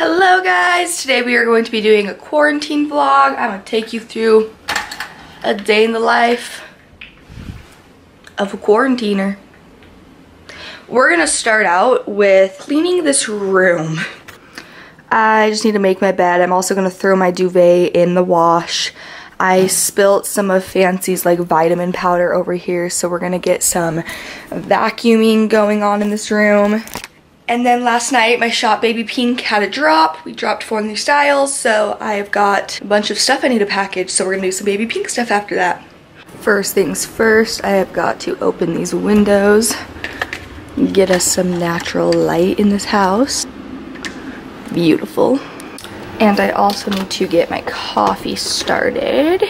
Hello guys, today we are going to be doing a quarantine vlog. I'm going to take you through a day in the life of a quarantiner. We're going to start out with cleaning this room. I just need to make my bed. I'm also going to throw my duvet in the wash. I spilt some of Fancy's like vitamin powder over here, so we're going to get some vacuuming going on in this room. And then last night, my shop Baby Pink had a drop. We dropped four new styles, so I've got a bunch of stuff I need to package, so we're gonna do some Baby Pink stuff after that. First things first, I have got to open these windows, get us some natural light in this house. Beautiful. And I also need to get my coffee started.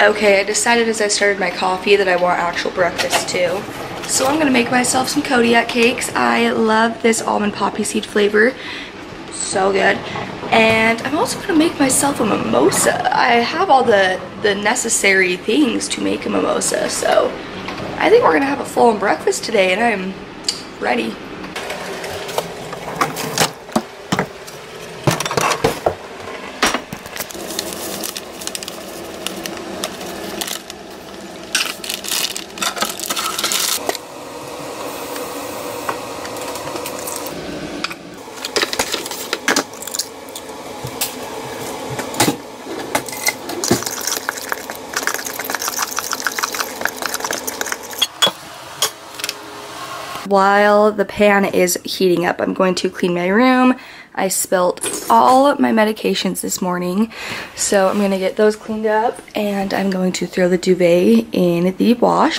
Okay, I decided as I started my coffee that I want actual breakfast too. So I'm gonna make myself some Kodiak cakes. I love this almond poppy seed flavor. So good. And I'm also gonna make myself a mimosa. I have all the, the necessary things to make a mimosa, so I think we're gonna have a full-on breakfast today and I'm ready. While the pan is heating up, I'm going to clean my room. I spilt all my medications this morning, so I'm going to get those cleaned up and I'm going to throw the duvet in the wash.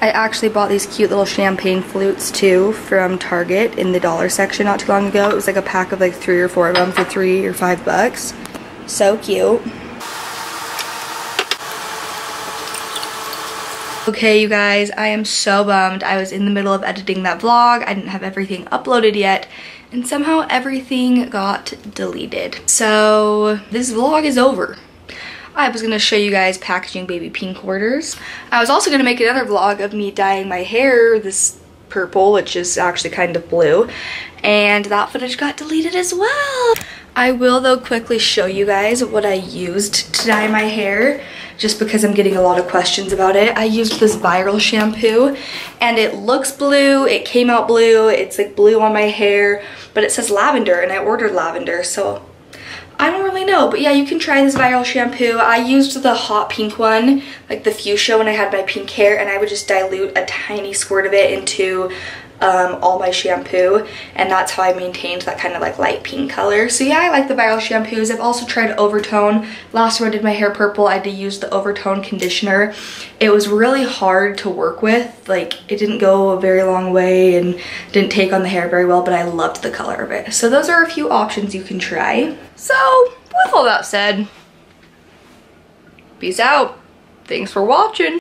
I actually bought these cute little champagne flutes too from Target in the dollar section not too long ago. It was like a pack of like three or four of them for three or five bucks. So cute. Okay, you guys, I am so bummed. I was in the middle of editing that vlog. I didn't have everything uploaded yet, and somehow everything got deleted. So this vlog is over. I was gonna show you guys packaging baby pink orders. I was also gonna make another vlog of me dyeing my hair this purple, which is actually kind of blue, and that footage got deleted as well. I will though quickly show you guys what I used to dye my hair just because I'm getting a lot of questions about it. I used this viral shampoo and it looks blue, it came out blue, it's like blue on my hair, but it says lavender and I ordered lavender so I don't really know, but yeah, you can try this viral shampoo. I used the hot pink one, like the fuchsia when I had my pink hair, and I would just dilute a tiny squirt of it into um, all my shampoo and that's how I maintained that kind of like light pink color. So yeah, I like the viral shampoos. I've also tried Overtone. Last time I did my hair purple, I had to use the Overtone conditioner. It was really hard to work with. Like it didn't go a very long way and didn't take on the hair very well, but I loved the color of it. So those are a few options you can try. So with all that said, peace out. Thanks for watching.